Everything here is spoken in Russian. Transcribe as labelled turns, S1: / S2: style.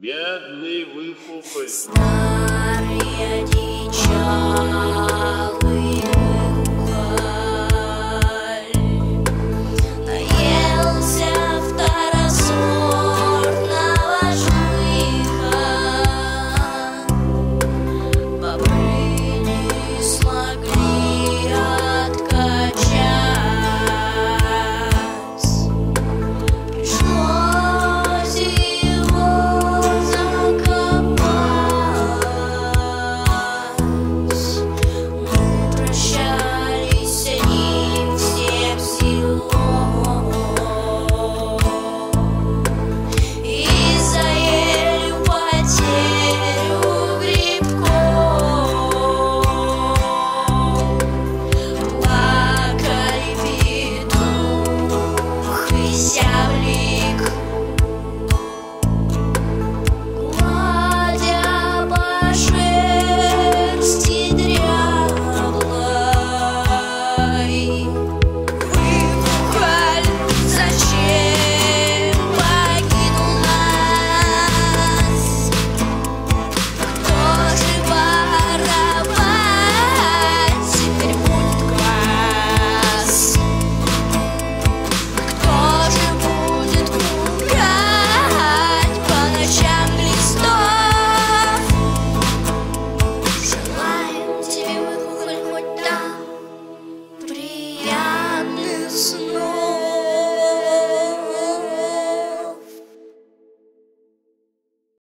S1: Бедный выхлопы.
S2: Старый